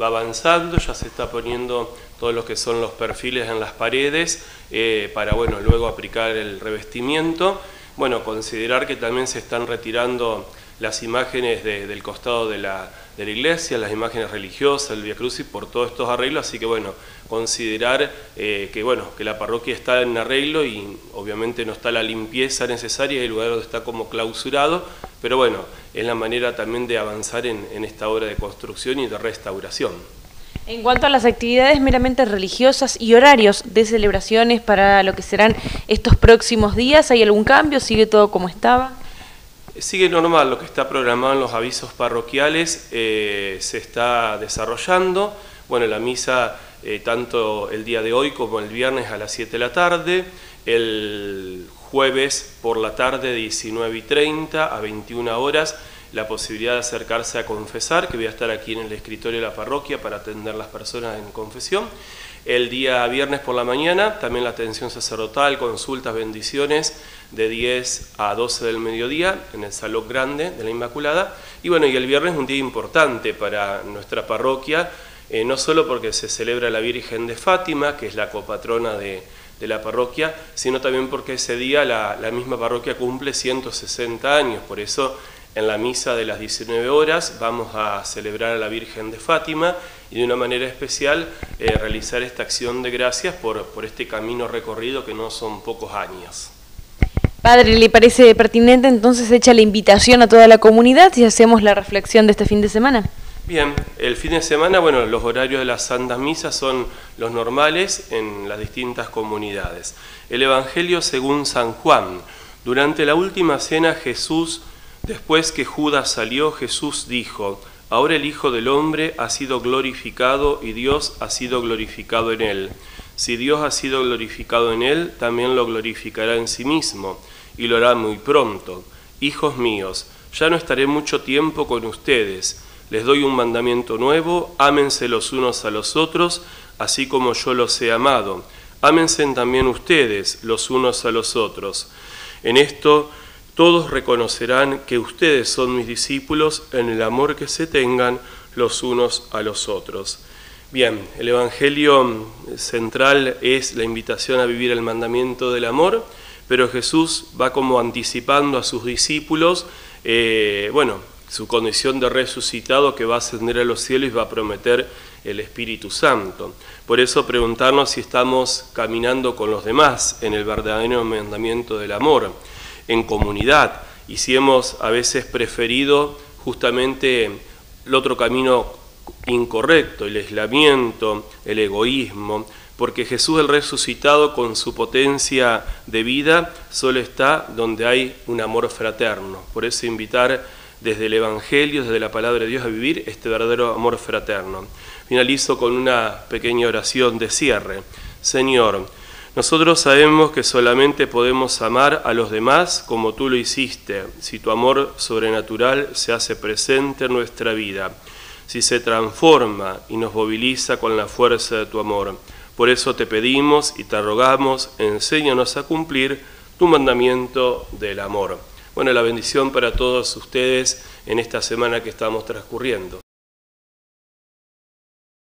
va avanzando, ya se está poniendo todos los que son los perfiles en las paredes eh, para, bueno, luego aplicar el revestimiento. Bueno, considerar que también se están retirando las imágenes del costado de la, iglesia, las imágenes religiosas, el Via Crucis, por todos estos arreglos, así que bueno, considerar eh, que bueno, que la parroquia está en arreglo y obviamente no está la limpieza necesaria, el lugar está como clausurado, pero bueno, es la manera también de avanzar en, en esta obra de construcción y de restauración. En cuanto a las actividades meramente religiosas y horarios de celebraciones para lo que serán estos próximos días, ¿hay algún cambio? ¿Sigue todo como estaba? Sigue normal, lo que está programado en los avisos parroquiales eh, se está desarrollando. Bueno, la misa eh, tanto el día de hoy como el viernes a las 7 de la tarde, el jueves por la tarde 19 y 30 a 21 horas, la posibilidad de acercarse a confesar, que voy a estar aquí en el escritorio de la parroquia para atender las personas en confesión. El día viernes por la mañana, también la atención sacerdotal, consultas, bendiciones, de 10 a 12 del mediodía en el Salón Grande de la Inmaculada. Y bueno, y el viernes un día importante para nuestra parroquia, eh, no solo porque se celebra la Virgen de Fátima, que es la copatrona de, de la parroquia, sino también porque ese día la, la misma parroquia cumple 160 años. Por eso en la misa de las 19 horas vamos a celebrar a la Virgen de Fátima y de una manera especial eh, realizar esta acción de gracias por, por este camino recorrido que no son pocos años. Padre, ¿le parece pertinente entonces echa la invitación a toda la comunidad si hacemos la reflexión de este fin de semana? Bien, el fin de semana, bueno, los horarios de las santas misas son los normales en las distintas comunidades. El Evangelio según San Juan. Durante la última cena Jesús Después que Judas salió, Jesús dijo, Ahora el Hijo del Hombre ha sido glorificado y Dios ha sido glorificado en él. Si Dios ha sido glorificado en él, también lo glorificará en sí mismo, y lo hará muy pronto. Hijos míos, ya no estaré mucho tiempo con ustedes. Les doy un mandamiento nuevo, ámense los unos a los otros, así como yo los he amado. Ámense también ustedes los unos a los otros. En esto todos reconocerán que ustedes son mis discípulos en el amor que se tengan los unos a los otros. Bien, el Evangelio central es la invitación a vivir el mandamiento del amor, pero Jesús va como anticipando a sus discípulos, eh, bueno, su condición de resucitado que va a ascender a los cielos y va a prometer el Espíritu Santo. Por eso preguntarnos si estamos caminando con los demás en el verdadero mandamiento del amor en comunidad y si hemos a veces preferido justamente el otro camino incorrecto, el aislamiento, el egoísmo, porque Jesús el resucitado con su potencia de vida solo está donde hay un amor fraterno. Por eso invitar desde el Evangelio, desde la palabra de Dios a vivir este verdadero amor fraterno. Finalizo con una pequeña oración de cierre. Señor, nosotros sabemos que solamente podemos amar a los demás como tú lo hiciste, si tu amor sobrenatural se hace presente en nuestra vida, si se transforma y nos moviliza con la fuerza de tu amor. Por eso te pedimos y te rogamos, enséñanos a cumplir tu mandamiento del amor. Bueno, la bendición para todos ustedes en esta semana que estamos transcurriendo.